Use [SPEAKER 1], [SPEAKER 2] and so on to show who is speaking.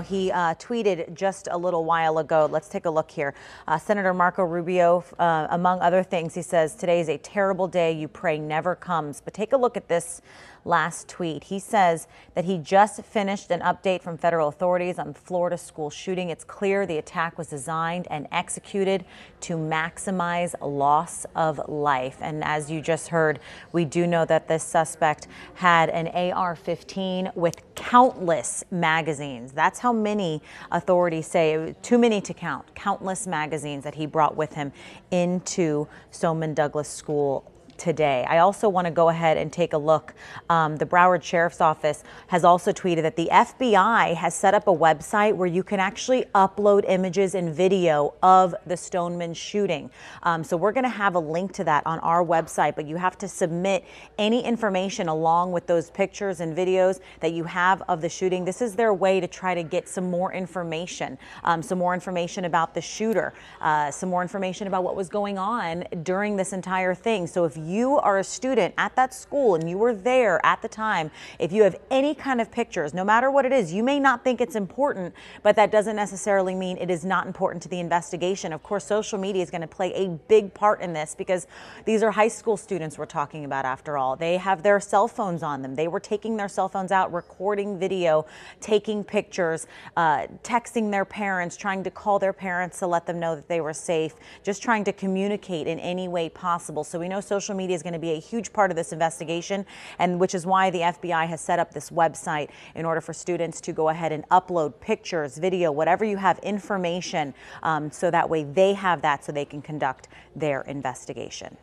[SPEAKER 1] he uh, tweeted just a little while ago. Let's take a look here. Uh, Senator Marco Rubio, uh, among other things, he says, Today is a terrible day you pray never comes. But take a look at this last tweet. He says that he just finished an update from federal authorities on Florida school shooting. It's clear the attack was designed and executed to maximize loss of life. And as you just heard, we do know that this suspect had an AR 15 with countless magazines. That's how many authorities say, too many to count, countless magazines that he brought with him into Stoneman Douglas School today. I also want to go ahead and take a look. Um, the Broward Sheriff's Office has also tweeted that the FBI has set up a website where you can actually upload images and video of the Stoneman shooting. Um, so we're going to have a link to that on our website, but you have to submit any information along with those pictures and videos that you have of the shooting. This is their way to try to get some more information, um, some more information about the shooter, uh, some more information about what was going on during this entire thing. So if you are a student at that school and you were there at the time, if you have any kind of pictures, no matter what it is, you may not think it's important, but that doesn't necessarily mean it is not important to the investigation. Of course, social media is going to play a big part in this because these are high school students we're talking about after all. They have their cell phones on them. They were taking their cell phones out, recording video, taking pictures, uh, texting their parents, trying to call their parents to let them know that they were safe, just trying to communicate in any way possible. So we know social social media is going to be a huge part of this investigation, and which is why the FBI has set up this website in order for students to go ahead and upload pictures, video, whatever you have, information, um, so that way they have that so they can conduct their investigation.